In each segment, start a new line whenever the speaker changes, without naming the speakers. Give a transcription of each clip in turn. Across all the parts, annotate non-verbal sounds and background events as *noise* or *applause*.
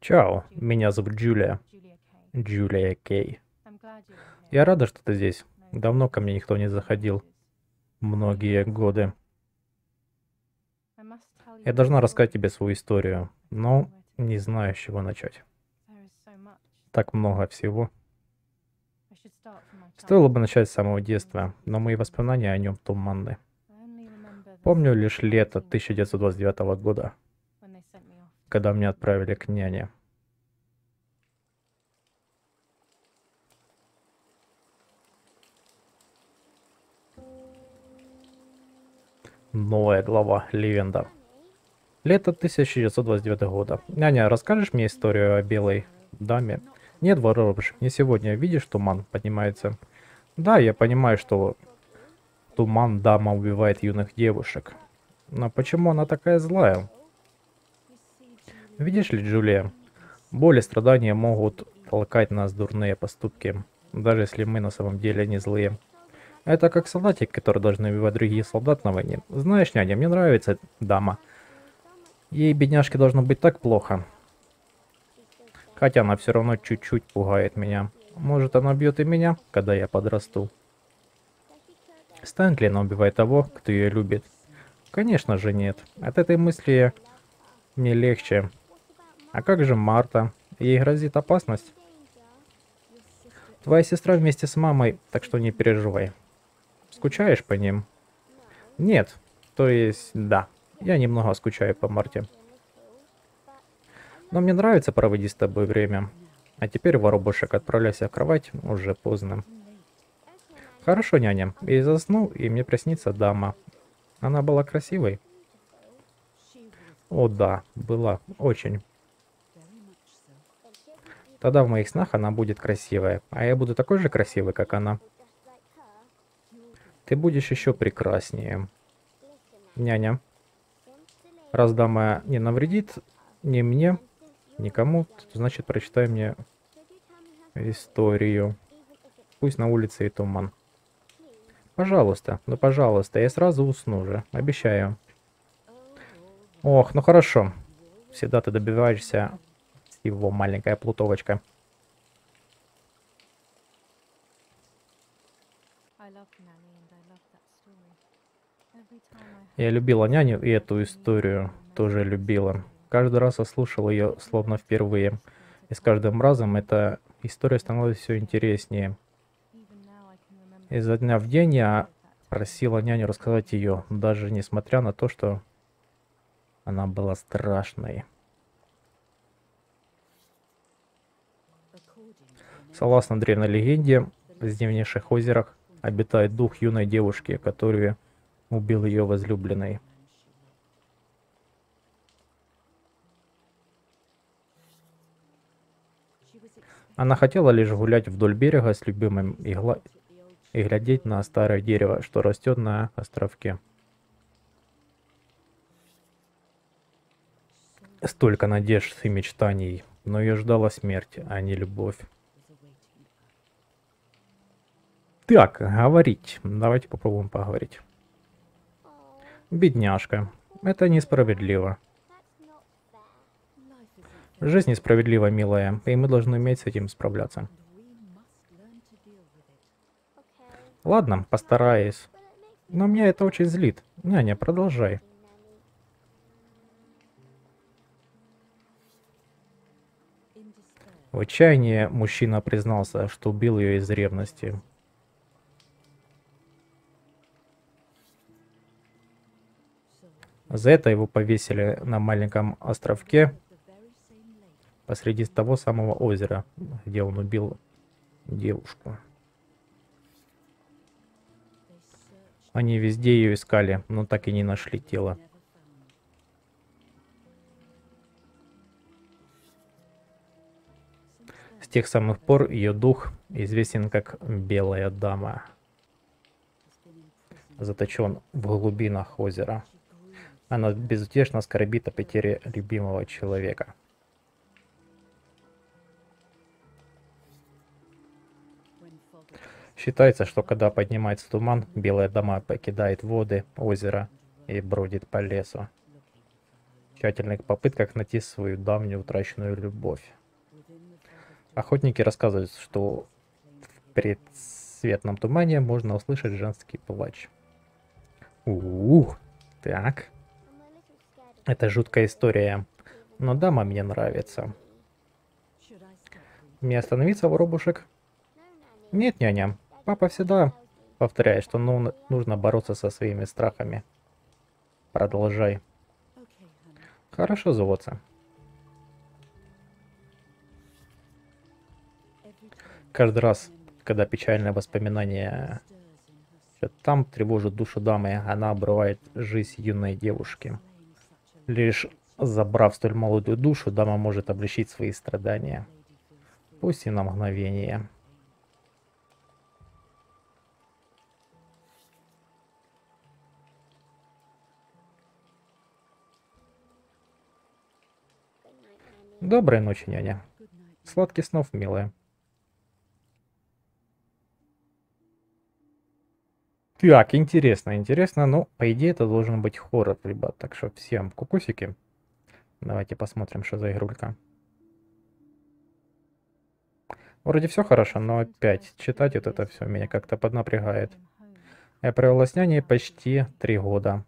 Чао, меня зовут Джулия. Джулия Кей. Я рада, что ты здесь. Давно ко мне никто не заходил. Многие годы. Я должна рассказать тебе свою историю, но не знаю, с чего начать. Так много всего. Стоило бы начать с самого детства, но мои воспоминания о нем туманны. Помню лишь лето 1929 года, когда меня отправили к няне. Новая глава Ливенда. Лето 1929 года. Няня, расскажешь мне историю о белой даме? Нет, воробушек, не сегодня. Видишь, туман поднимается. Да, я понимаю, что туман дама убивает юных девушек. Но почему она такая злая? Видишь ли, Джулия, боль и страдания могут толкать нас дурные поступки, даже если мы на самом деле не злые. Это как солдатик, который должны убивать других солдат на войне. Знаешь, няня, мне нравится дама. Ей, бедняжке, должно быть так плохо. Хотя она все равно чуть-чуть пугает меня. Может, она бьет и меня, когда я подрасту. Станет ли она убивать того, кто ее любит? Конечно же нет. От этой мысли мне легче. А как же Марта? Ей грозит опасность? Твоя сестра вместе с мамой, так что не переживай. Скучаешь по ним? Нет. То есть, да. Я немного скучаю по Марте. Но мне нравится проводить с тобой время. А теперь, воробушек, отправляйся в кровать, уже поздно. Хорошо, няня. И засну, и мне приснится дама. Она была красивой? О да, была. Очень. Тогда в моих снах она будет красивая, а я буду такой же красивый, как она. Ты будешь еще прекраснее. Няня. Раз дама не навредит ни мне, никому, значит прочитай мне историю. Пусть на улице и туман. Пожалуйста, ну пожалуйста, я сразу усну же, обещаю. Ох, ну хорошо. Всегда ты добиваешься его маленькая плутовочка. Я любила няню и эту историю тоже любила. Каждый раз я слушал ее словно впервые. И с каждым разом эта история становилась все интереснее. Изо дня в день я просила няню рассказать ее, даже несмотря на то, что она была страшной. Согласно древней легенде, в древнейших озерах обитает дух юной девушки, которую убил ее возлюбленный. Она хотела лишь гулять вдоль берега с любимым и, гла... и глядеть на старое дерево, что растет на островке. Столько надежд и мечтаний, но ее ждала смерть, а не любовь. Так, говорить. Давайте попробуем поговорить. Бедняжка. Это несправедливо. Жизнь несправедлива, милая, и мы должны уметь с этим справляться. Ладно, постараюсь. Но меня это очень злит. Няня, продолжай. В отчаянии мужчина признался, что убил ее из ревности. За это его повесили на маленьком островке посреди того самого озера, где он убил девушку. Они везде ее искали, но так и не нашли тело. С тех самых пор ее дух известен как Белая Дама. Заточен в глубинах озера. Она безутешно скорбит о потере любимого человека. Считается, что когда поднимается туман, белая дома покидает воды озера и бродит по лесу. тщательных попытках найти свою давнюю утраченную любовь. Охотники рассказывают, что в предсветном тумане можно услышать женский плач. Ух, так. Это жуткая история, но дама мне нравится. Мне остановиться, воробушек? Нет, няня. Папа всегда повторяет, что ну, нужно бороться со своими страхами. Продолжай. Хорошо, зовутся. Каждый раз, когда печальное воспоминание там тревожит душу дамы, она обрывает жизнь юной девушки. Лишь забрав столь молодую душу, дама может облегчить свои страдания. Пусть и на мгновение. Доброй ночи, няня. Сладких снов, милая. Так, интересно, интересно. Ну, по идее, это должен быть хоррор, ребят. Так что всем кукусики. Давайте посмотрим, что за игрулька. Вроде все хорошо, но опять читать вот это все меня как-то поднапрягает. Я провела с няней почти три года.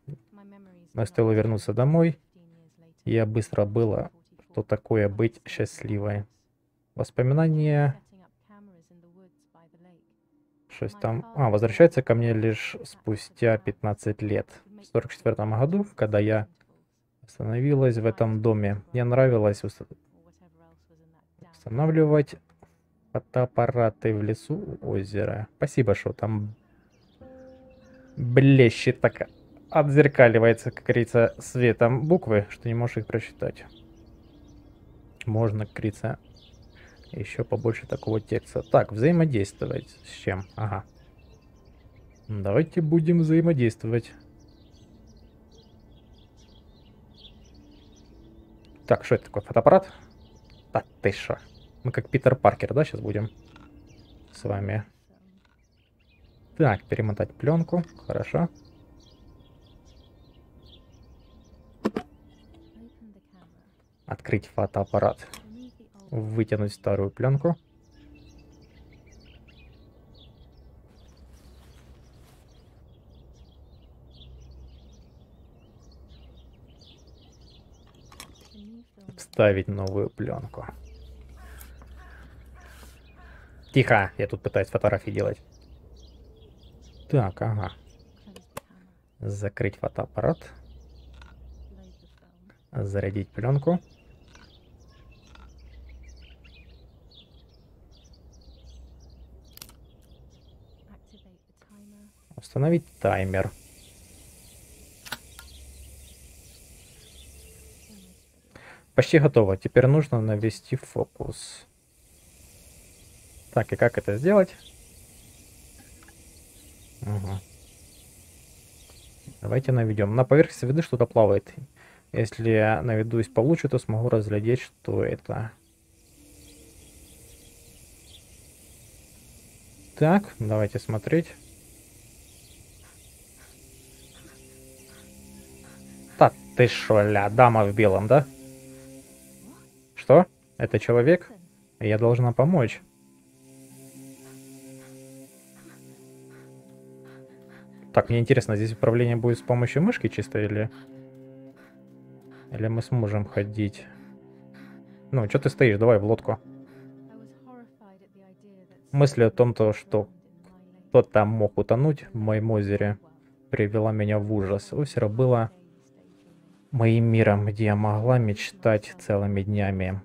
Но стоило вернуться домой, я быстро было, что такое быть счастливой. Воспоминания Шесть там... А, возвращается ко мне лишь спустя 15 лет. В 44 году, когда я остановилась в этом доме, мне нравилось устанавливать фотоаппараты в лесу у озера. Спасибо, что там блещет так отзеркаливается, как говорится, светом буквы, что не можешь их прочитать. Можно, как говорится, еще побольше такого текста. Так, взаимодействовать с чем? Ага. Давайте будем взаимодействовать. Так, что это такое? Фотоаппарат? Да ты шо. Мы как Питер Паркер, да, сейчас будем с вами. Так, перемотать пленку. Хорошо. Открыть фотоаппарат вытянуть старую пленку. Вставить новую пленку. Тихо, я тут пытаюсь фотографии делать. Так, ага. Закрыть фотоаппарат. Зарядить пленку. Установить таймер. Почти готово. Теперь нужно навести фокус. Так, и как это сделать? Угу. Давайте наведем. На поверхности воды что-то плавает. Если я наведусь получше, то смогу разглядеть, что это. Так, давайте смотреть. Ты шо, ля, дама в белом, да? Что? Это человек? Я должна помочь. Так, мне интересно, здесь управление будет с помощью мышки чисто или... Или мы сможем ходить? Ну, что ты стоишь? Давай в лодку. Мысль о том, то, что кто-то мог утонуть в моем озере, привела меня в ужас. Озеро было моим миром, где я могла мечтать целыми днями.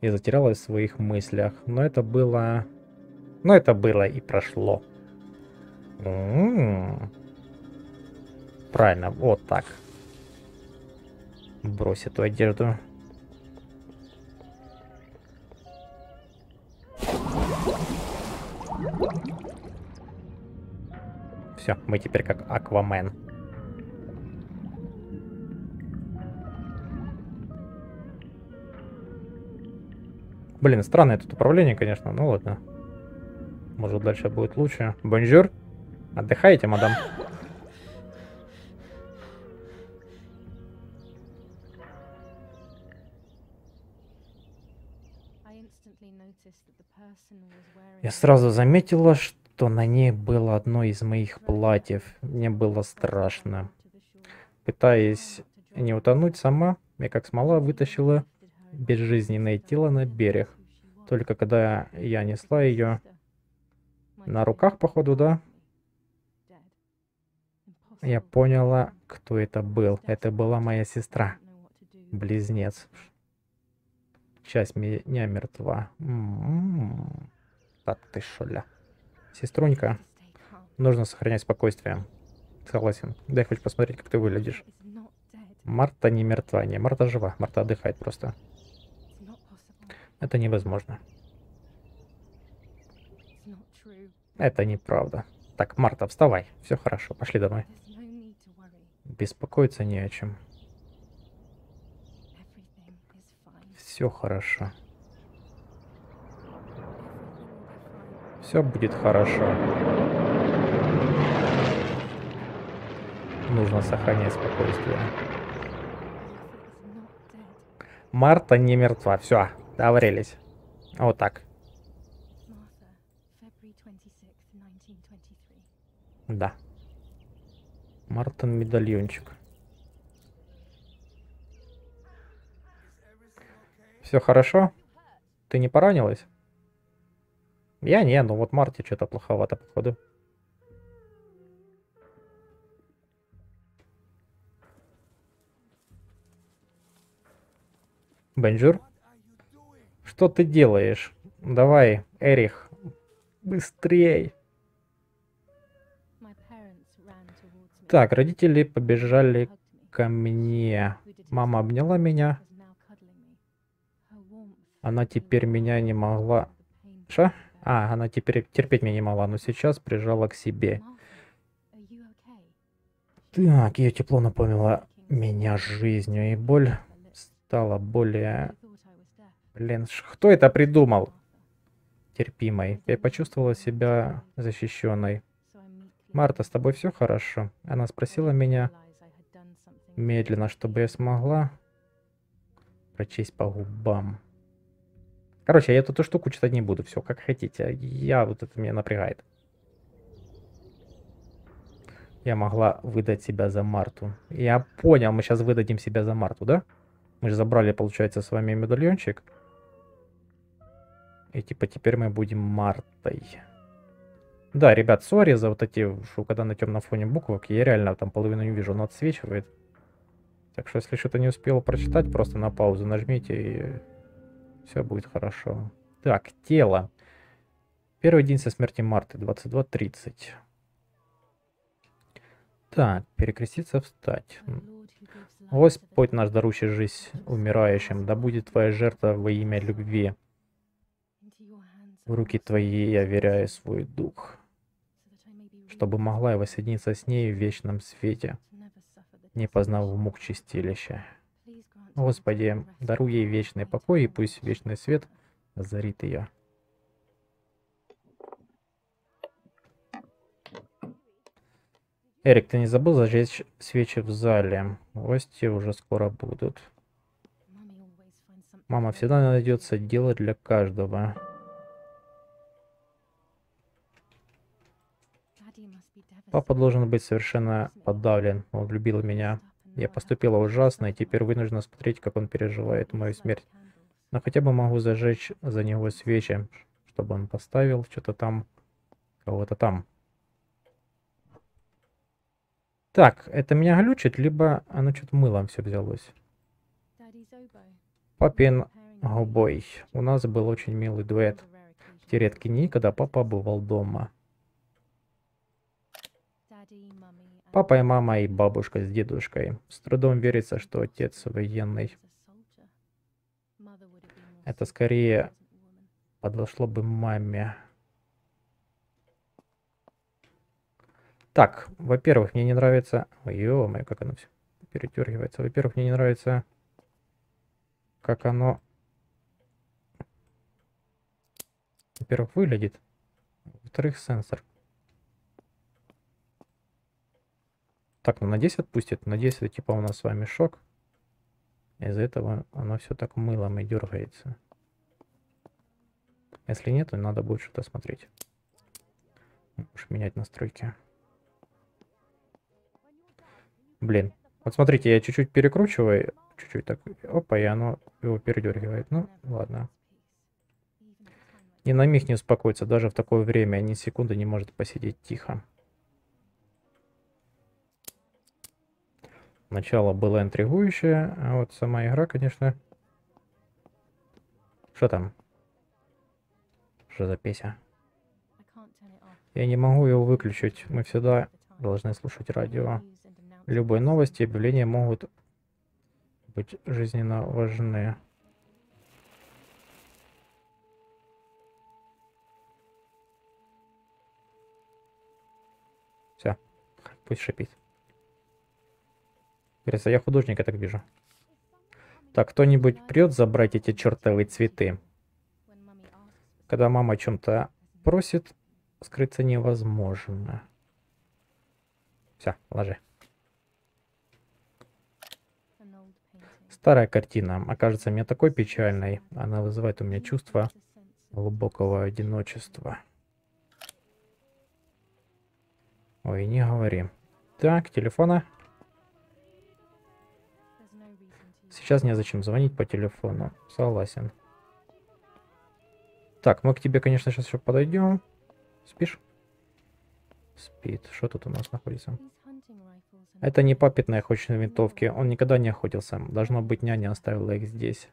И затерялась в своих мыслях. Но это было... Но это было и прошло. М -м -м. Правильно, вот так. Брось эту одежду. Все, мы теперь как Аквамен. Блин, странное тут управление, конечно. Ну ладно. Может, дальше будет лучше. Бонжур. Отдыхаете, мадам? Я сразу заметила, что на ней было одно из моих платьев. Мне было страшно. Пытаясь не утонуть сама, я как смола вытащила безжизненное тело на берег. Только когда я несла ее на руках, походу, да, я поняла, кто это был. Это была моя сестра. Близнец. Часть меня мертва. М-м-м. Так ты шоля. Сеструнька, нужно сохранять спокойствие. Согласен. Дай хоть посмотреть, как ты выглядишь. Марта не мертва, не, Марта жива. Марта отдыхает просто. Это невозможно. Это неправда. Так, Марта, вставай. Все хорошо, пошли домой. Беспокоиться не о чем. Все хорошо. Все будет хорошо. Нужно сохранять спокойствие. Марта не мертва. Все, договорились. Вот так. Да. Мартин медальончик. Все хорошо? Ты не поранилась? Я не, ну вот Марте что-то плоховато, походу. Бенджур? Что ты делаешь? Давай, Эрих, быстрей. Так, родители побежали ко мне. Мама обняла меня. Она теперь меня не могла... Что? А, она теперь терпеть меня не могла, но сейчас прижала к себе. Так, ее тепло напомнило меня жизнью, и боль стала более... Блин, кто это придумал? Терпимой. Я почувствовала себя защищенной. Марта, с тобой все хорошо? Она спросила меня медленно, чтобы я смогла прочесть по губам. Короче, я эту штуку читать не буду, все, как хотите. Я вот это меня напрягает. Я могла выдать себя за Марту. Я понял, мы сейчас выдадим себя за Марту, да? Мы же забрали, получается, с вами медальончик. И типа теперь мы будем Мартой. Да, ребят, сори за вот эти, что когда на темном фоне буквок, я реально там половину не вижу, но отсвечивает. Так что, если что-то не успел прочитать, просто на паузу нажмите, и все будет хорошо. Так, тело. Первый день со смерти Марты, 22.30. Так, перекреститься, встать. Господь наш, дарующий жизнь умирающим, да будет твоя жертва во имя любви. В руки твои я веряю свой дух чтобы могла я воссоединиться с ней в вечном свете, не познав мук чистилища. Господи, даруй ей вечный покой, и пусть вечный свет озарит ее. Эрик, ты не забыл зажечь свечи в зале? Гости уже скоро будут. Мама всегда найдется дело для каждого. Папа должен быть совершенно подавлен. Он любил меня. Я поступила ужасно, и теперь вынуждена смотреть, как он переживает мою смерть. Но хотя бы могу зажечь за него свечи, чтобы он поставил что-то там, кого-то там. Так, это меня глючит, либо оно что-то мылом все взялось. Папин губой. У нас был очень милый дуэт. В те редкие дни, когда папа бывал дома. Папа и мама и бабушка с дедушкой. С трудом верится, что отец военный. Это скорее подошло бы маме. Так, во-первых, мне не нравится... Ё-моё, как оно все перетергивается. Во-первых, мне не нравится, как оно... Во-первых, выглядит. Во-вторых, сенсор. Так, ну на 10 отпустит. На 10 это типа у нас с вами шок. Из-за этого оно все так мылом и дергается. Если нет, то надо будет что-то смотреть. Можешь менять настройки. Блин. Вот смотрите, я чуть-чуть перекручиваю. Чуть-чуть так. Опа, и оно его передергивает. Ну, ладно. Ни на миг не успокоится. Даже в такое время ни секунды не может посидеть тихо. Начало было интригующее, а вот сама игра, конечно... Что там? Что за песня? Я не могу его выключить. Мы всегда должны слушать радио. Любые новости и объявления могут быть жизненно важны. Все, пусть шипит. Говорится, я художник, я так вижу. Так, кто-нибудь придет забрать эти чертовые цветы? Когда мама о чем-то просит, скрыться невозможно. Все, ложи. Старая картина окажется мне такой печальной. Она вызывает у меня чувство глубокого одиночества. Ой, не говори. Так, телефона. Сейчас незачем звонить по телефону. Согласен. Так, мы к тебе, конечно, сейчас еще подойдем. Спишь? Спит. Что тут у нас находится? Это не папит на охотничьей винтовке. Он никогда не охотился. Должно быть, няня оставила их здесь.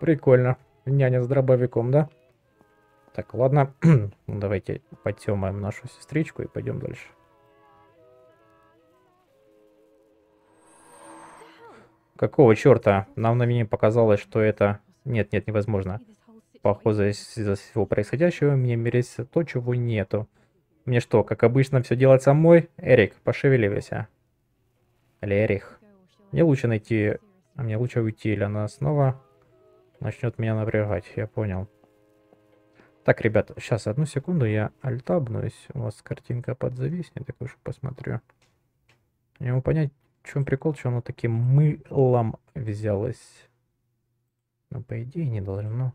Прикольно. Няня с дробовиком, да? Так, ладно. *clears throat* давайте потемаем нашу сестричку и пойдем дальше. Какого черта? Нам на мне показалось, что это... Нет, нет, невозможно. Похоже, из-за всего происходящего мне мерится то, чего нету. Мне что, как обычно, все делать самой? Эрик, пошевеливайся. Или Эрих. Мне лучше найти... А мне лучше уйти, или она снова начнет меня напрягать. Я понял. Так, ребят, сейчас, одну секунду, я альтабнусь. У вас картинка подзависнет, так уж посмотрю. Не могу понять, чем прикол, что оно таким мылом взялось. Но, по идее, не должно.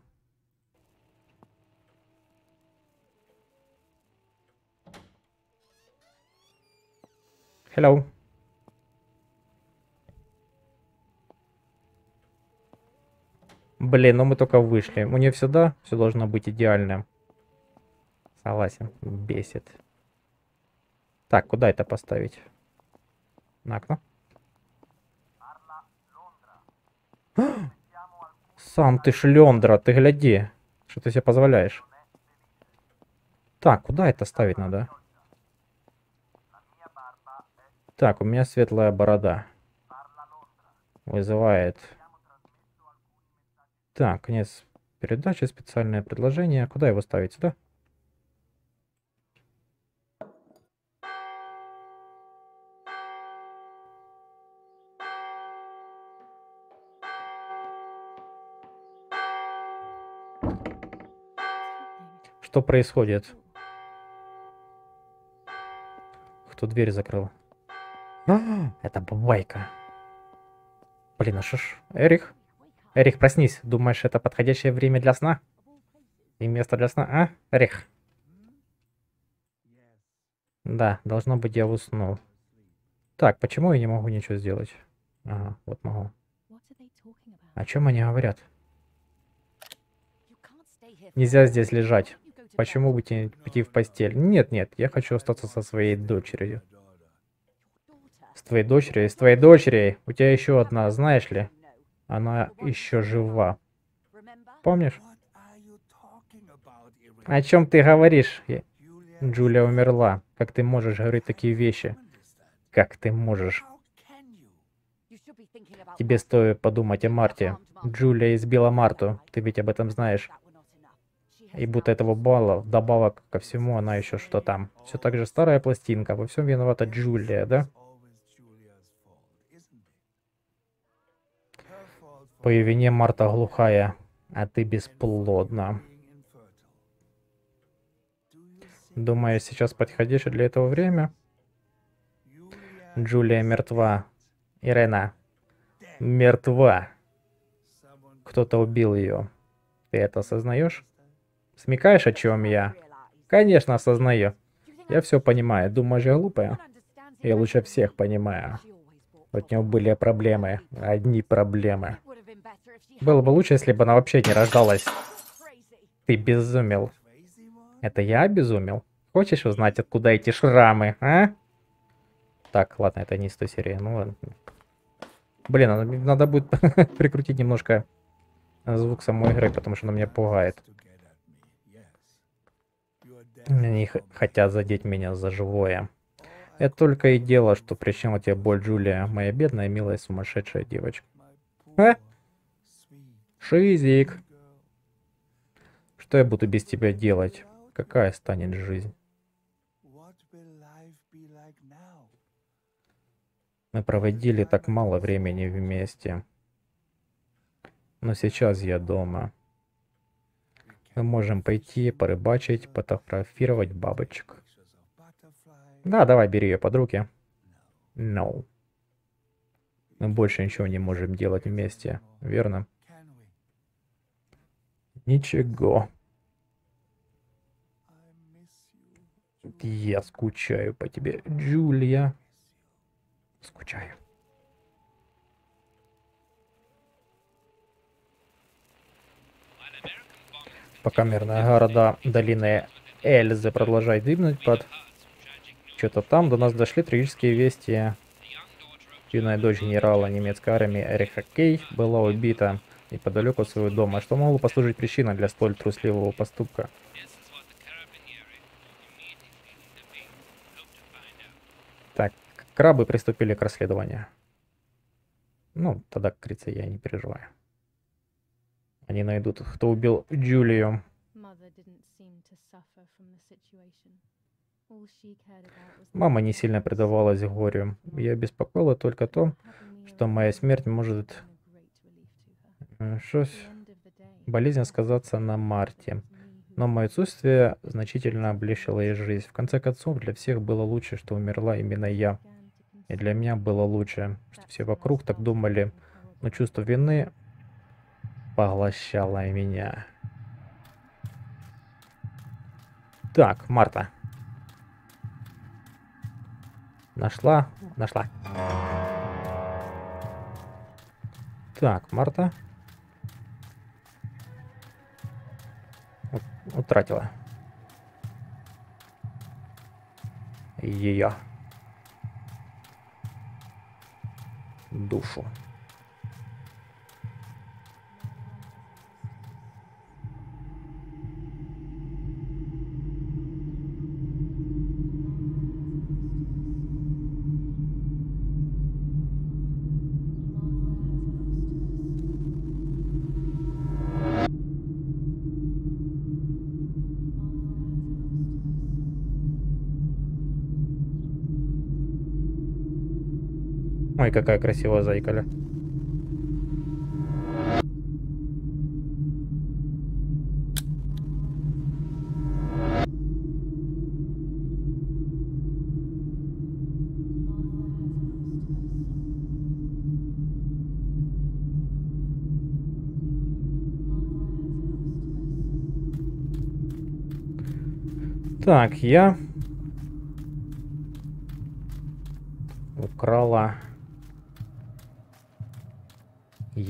Hello. Блин, ну мы только вышли. У нее всегда все должно быть идеальным. Согласен, бесит. Так, куда это поставить? На окно? Сам ты шлендра, ты гляди. Что ты себе позволяешь? Так, куда это ставить надо? Так, у меня светлая борода. Вызывает. Так, конец передачи, специальное предложение. Куда его ставить? Сюда? Что происходит? Кто дверь закрыл? Это бабайка. Блин, а что ж... Эрих? Эрих, проснись. Думаешь, это подходящее время для сна? И место для сна, а, Эрих? Да, должно быть, я уснул. Так, почему я не могу ничего сделать? Ага, вот могу. О чем они говорят? Нельзя здесь лежать. Почему бы тебе пойти в постель? Нет, нет, я хочу остаться со своей дочерью. С твоей дочерью, с твоей дочерью. У тебя еще одна, знаешь ли? Она еще жива. Помнишь? О чем ты говоришь? Джулия умерла. Как ты можешь говорить такие вещи? Как ты можешь? Тебе стоит подумать о Марте. Джулия избила Марту. Ты ведь об этом знаешь. И будто этого балла, добавок ко всему, она еще что там. Все так же старая пластинка. Во всем виновата Джулия, да? По ее вине Марта глухая, а ты бесплодна. Думаю, сейчас подходящее для этого время? Джулия мертва. Ирена мертва. Кто-то убил ее. Ты это осознаешь? Смекаешь, о чем я? Конечно, осознаю. Я все понимаю. Думаешь, я глупая? Я лучше всех понимаю. Вот у него были проблемы. Одни проблемы. Было бы лучше, если бы она вообще не рождалась. Ты безумел. Это я обезумел? Хочешь узнать, откуда эти шрамы, а? Так, ладно, это не из той серии. Ну ладно. Блин, надо будет *laughs* прикрутить немножко звук самой игры, потому что она меня пугает. Они хотят задеть меня за живое. Это только и дело, что причинила тебе боль Джулия, моя бедная, милая, сумасшедшая девочка. А? Шизик. Что я буду без тебя делать? Какая станет жизнь? Мы проводили так мало времени вместе. Но сейчас я дома. Мы можем пойти порыбачить, фотографировать бабочек. Да, давай, бери ее под руки. No. Мы больше ничего не можем делать вместе, верно? Ничего. Я скучаю по тебе, Джулия. Скучаю. Пока мирные города долины Эльзы продолжают гибнуть под... Что-то там до нас дошли трагические вести. Юная дочь генерала немецкой армии Эриха Кей была убита неподалеку от своего дома, что могло послужить причиной для столь трусливого поступка. Так, крабы приступили к расследованию. Ну, тогда, как говорится, я не переживаю. Они найдут, кто убил Джулию. Мама не сильно предавалась горю. Я беспокоила только то, что моя смерть может э, болезнь сказаться на Марте. Но мое отсутствие значительно облегчило ей жизнь. В конце концов, для всех было лучше, что умерла именно я. И для меня было лучше, что все вокруг так думали. Но чувство вины поглощала меня. Так, Марта. Нашла? Нашла. Так, Марта. Утратила. Ее. Душу. Какая красивая зайкаля. Так, я украла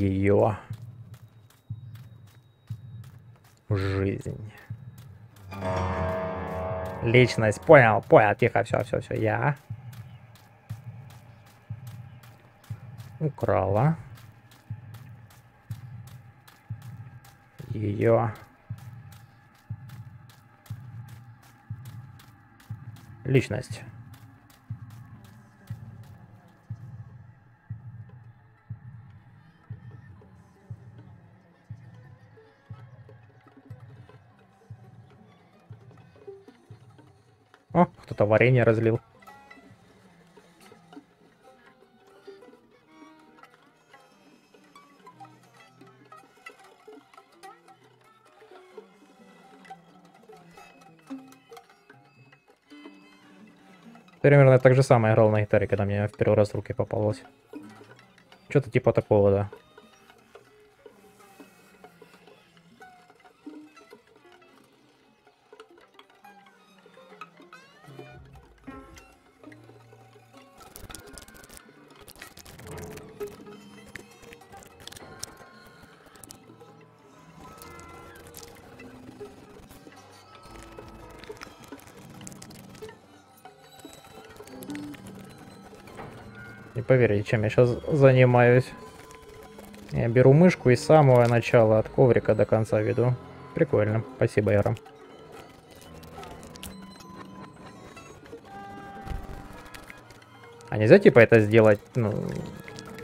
ее жизнь. Личность. Понял, понял. Тихо, все, все, все. Я украла ее личность. О, кто-то варенье разлил. Примерно так же самое играл на гитаре, когда мне в первый раз в руки попалось. Что-то типа такого, да. Не поверите, чем я сейчас занимаюсь. Я беру мышку и с самого начала от коврика до конца веду. Прикольно. Спасибо, Яра. А нельзя типа это сделать ну,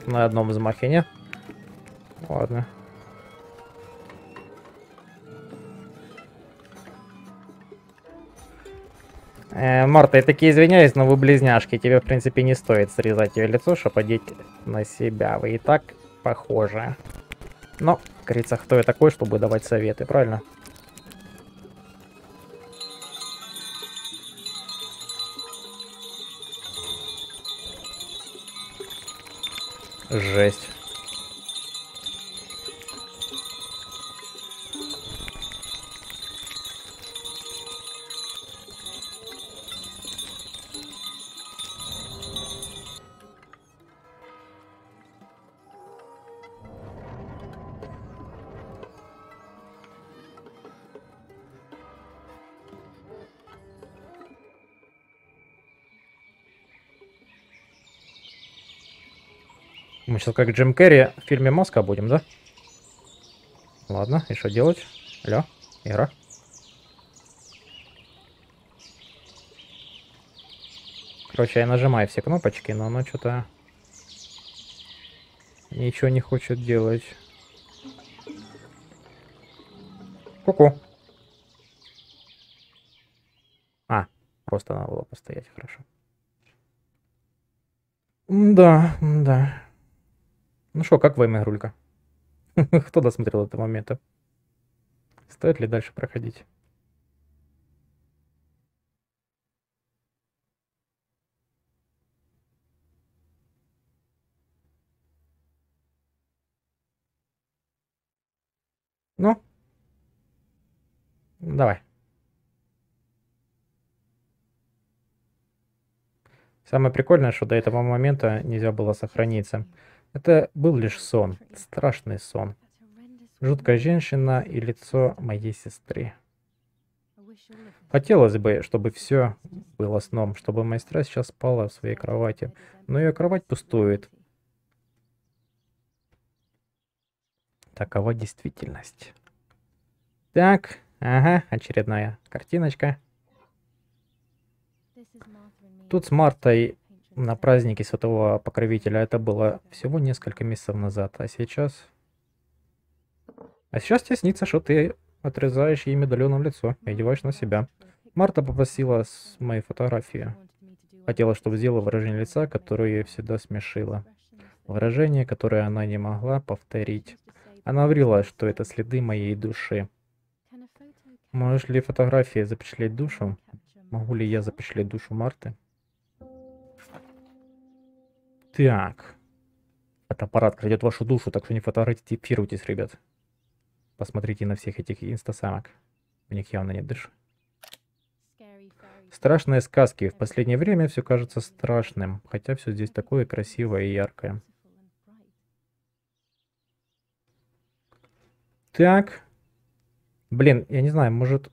на одном взмахе, не? Ладно. Э, Марта, я таки извиняюсь, но вы близняшки. Тебе, в принципе, не стоит срезать ее лицо, чтобы одеть на себя. Вы и так похожи. Но, как говорится, кто я такой, чтобы давать советы, правильно? Жесть. Мы сейчас как Джим Керри в фильме «Маска» будем, да? Ладно, и что делать? Алло, игра. Короче, я нажимаю все кнопочки, но оно что-то ничего не хочет делать. Ку-ку. А, просто надо было постоять, хорошо. Да, да. Ну что, как вам игрулька? *laughs* Кто досмотрел этого момента? Стоит ли дальше проходить? Ну? Давай. Самое прикольное, что до этого момента нельзя было сохраниться. Это был лишь сон, страшный сон. Жуткая женщина и лицо моей сестры. Хотелось бы, чтобы все было сном, чтобы моя сестра сейчас спала в своей кровати, но ее кровать пустует. Такова действительность. Так, ага, очередная картиночка. Тут с Мартой на празднике Святого Покровителя. Это было всего несколько месяцев назад. А сейчас... А сейчас тебе снится, что ты отрезаешь ей медальоном лицо и одеваешь на себя. Марта попросила с моей фотографии. Хотела, чтобы сделала выражение лица, которое ее всегда смешило. Выражение, которое она не могла повторить. Она говорила, что это следы моей души. Можешь ли фотографии запечатлеть душу? Могу ли я запечатлеть душу Марты? Так. Фотоаппарат крадет вашу душу, так что не фотографируйтесь, ребят. Посмотрите на всех этих инстасамок. У них явно нет дыши. Страшные сказки. В последнее время все кажется страшным, хотя все здесь такое красивое и яркое. Так. Блин, я не знаю, может...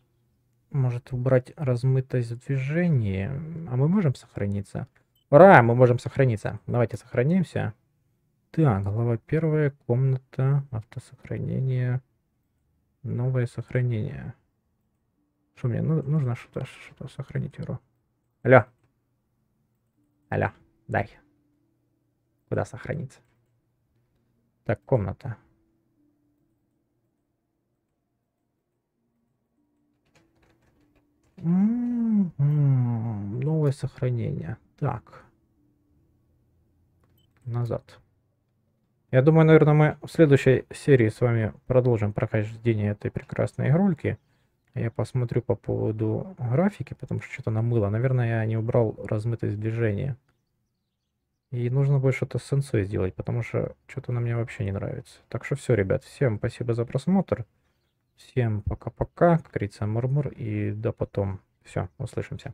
Может убрать размытость в движении? А мы можем сохраниться? Ура, мы можем сохраниться. Давайте сохранимся. Так, глава первая, комната, автосохранение, новое сохранение. Что мне ну, нужно что-то что сохранить игру? Алло. Алло, дай. Куда сохраниться? Так, комната. М -м -м, новое сохранение. Так. Назад. Я думаю, наверное, мы в следующей серии с вами продолжим прохождение этой прекрасной игрульки. Я посмотрю по поводу графики, потому что что-то намыло. Наверное, я не убрал размытость движения. И нужно будет что-то с сенсой сделать, потому что что-то на мне вообще не нравится. Так что все, ребят, всем спасибо за просмотр. Всем пока-пока, как говорится, мурмур, и до потом. Все, услышимся.